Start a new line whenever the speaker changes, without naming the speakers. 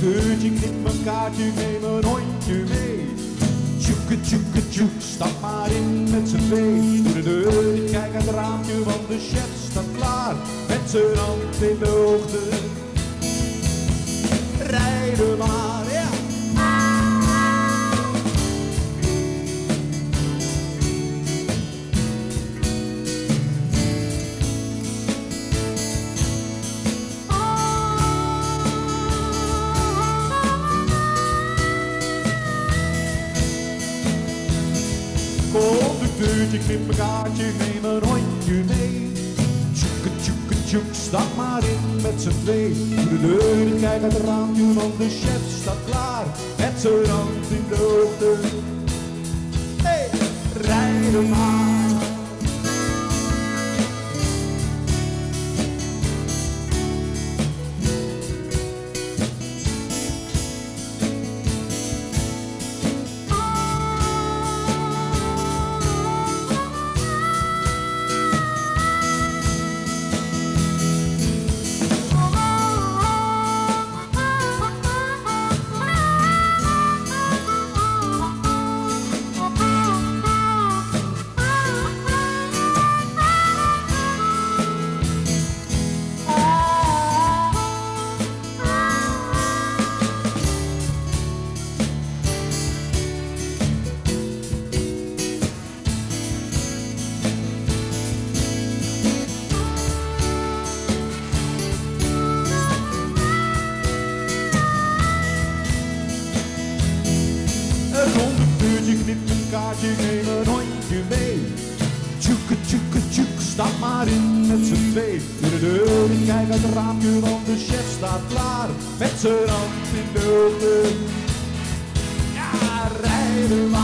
Conducteurtje, knip mijn kaartje, neem een hondje mee. Tjoeke, tjoeke, tjoek, stap maar in met z'n twee. Doe de deur, ik kijk uit het raampje, want de chef staat klaar. Met zijn hand in de hoogte. Rijden Conducteurtje, knip mijn kaartje, neem een hondje mee. Tjoeke, tjoeke, tjoek, stap maar in met z'n twee. De deur, ik kijk uit het raampje, want de chef staat klaar. Met zijn hand in de hoogte. Hey, rijden maar. Knipt een kaartje, neem een hondje mee. Tjoeke, tjoeke, tjoek, stap maar in met z'n twee. Doe de deur, ik kijk uit het raampje, want de chef staat klaar. Met zijn hand in de hoogte. Ja, rijden maar.